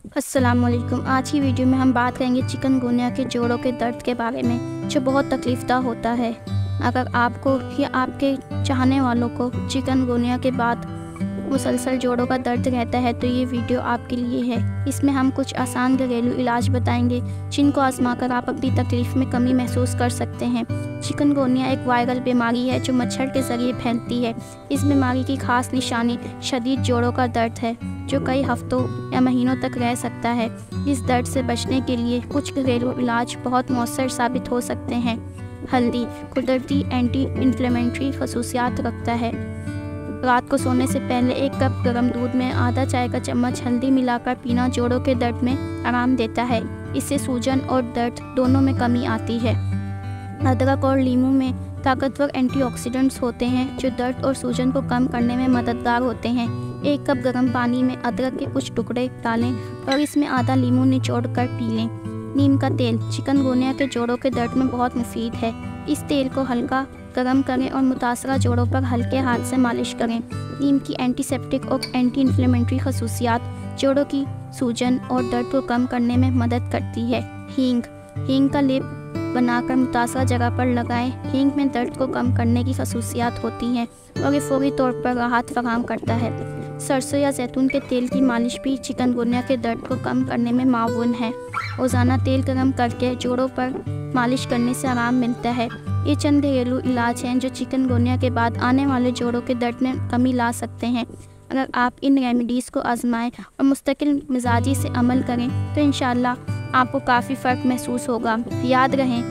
असलकुम आज की वीडियो में हम बात करेंगे चिकन चिकनगुनिया के जोड़ों के दर्द के बारे में, जो बहुत तकलीफ़दा होता है। अगर आपको या आपके चाहने वालों को चिकनगुनिया के बाद मुसलसल जोड़ों का दर्द रहता है तो ये वीडियो आपके लिए है। इसमें हम कुछ आसान घरेलू इलाज बताएँगे, जिनको आजमा कर आप अपनी तकलीफ़ में कमी महसूस कर सकते हैं। चिकनगोनिया एक वायरल बीमारी है, जो मच्छर के ज़रिए फैलती है। इस बीमारी की खास निशानी शदीद जोड़ों का दर्द है। जो कई हफ्तों या महीनों तक रह सकता है। इस दर्द से बचने के लिए कुछ घरेलू इलाज बहुत मौसर साबित हो सकते हैं। हल्दी, कुदरती एंटी इन्फ्लेमेंट्री खसूसियात रखता है। रात को सोने से पहले एक कप गर्म दूध में आधा चाय का चम्मच हल्दी मिलाकर पीना जोड़ों के दर्द में आराम देता है। इससे सूजन और दर्द दोनों में कमी आती है। अदरक और लीमू में ताकतवर एंटीऑक्सीडेंट्स होते हैं, जो दर्द और सूजन को कम करने में मददगार होते हैं। एक कप गर्म पानी में अदरक के कुछ टुकड़े डालें और इसमें आधा लीमू निचोड़ कर पी लें। नीम का तेल चिकनगुनिया के जोड़ों के दर्द में बहुत मुफीद है। इस तेल को हल्का गर्म करें और मुतासरा जोड़ों पर हल्के हाथ से मालिश करें। नीम की एंटीसेप्टिक और एंटी इन्फ्लेमेटरी खसूसियात जोड़ों की सूजन और दर्द को कम करने में मदद करती है। हींग हींग का लेप बनाकर मुतासर जगह पर लगाएँ। हींग में दर्द को कम करने की खसूसियात होती हैं, और ये फौरी तौर पर राहत फराम करता है। सरसों या जैतून के तेल की मालिश भी चिकनगुनिया के दर्द को कम करने में मावन है। रोज़ाना तेल गर्म करके जोड़ों पर मालिश करने से आराम मिलता है। ये चंद घरेलू इलाज हैं जो चिकनगुनिया के बाद आने वाले जोड़ों के दर्द में कमी ला सकते हैं। अगर आप इन रेमेडीज़ को आजमाएँ और मुस्तकिल मिजाजी से अमल करें तो इन आपको काफ़ी फ़र्क महसूस होगा। याद रहें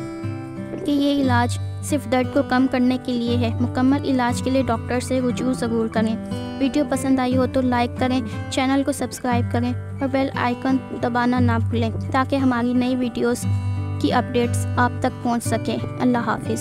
कि ये इलाज सिर्फ़ दर्द को कम करने के लिए है। मुकम्मल इलाज के लिए डॉक्टर से रुजू ज़रूर करें। वीडियो पसंद आई हो तो लाइक करें, चैनल को सब्सक्राइब करें और बेल आइकन दबाना ना भूलें ताकि हमारी नई वीडियोस की अपडेट्स आप तक पहुँच सकें। अल्लाह हाफिज़।